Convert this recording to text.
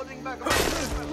holding back.